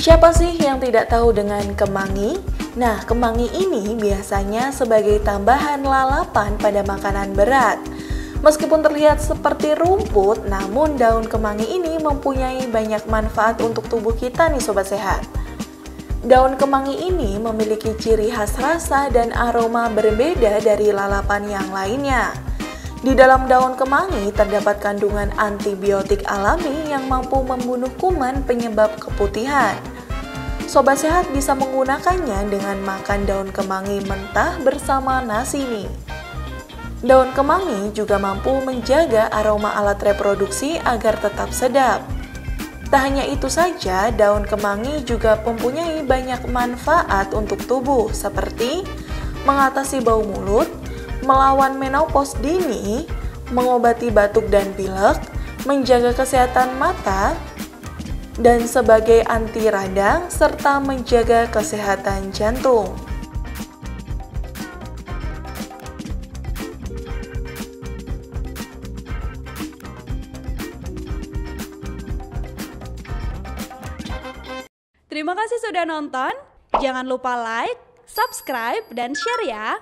Siapa sih yang tidak tahu dengan kemangi? Nah, kemangi ini biasanya sebagai tambahan lalapan pada makanan berat. Meskipun terlihat seperti rumput, namun daun kemangi ini mempunyai banyak manfaat untuk tubuh kita nih sobat sehat. Daun kemangi ini memiliki ciri khas rasa dan aroma berbeda dari lalapan yang lainnya. Di dalam daun kemangi terdapat kandungan antibiotik alami yang mampu membunuh kuman penyebab keputihan. Sobat sehat bisa menggunakannya dengan makan daun kemangi mentah bersama nasi nih. Daun kemangi juga mampu menjaga aroma alat reproduksi agar tetap sedap. Tak hanya itu saja, daun kemangi juga mempunyai banyak manfaat untuk tubuh seperti mengatasi bau mulut, melawan menopause dini, mengobati batuk dan pilek, menjaga kesehatan mata, dan sebagai anti radang serta menjaga kesehatan jantung. Terima kasih sudah nonton. Jangan lupa like, subscribe, dan share ya.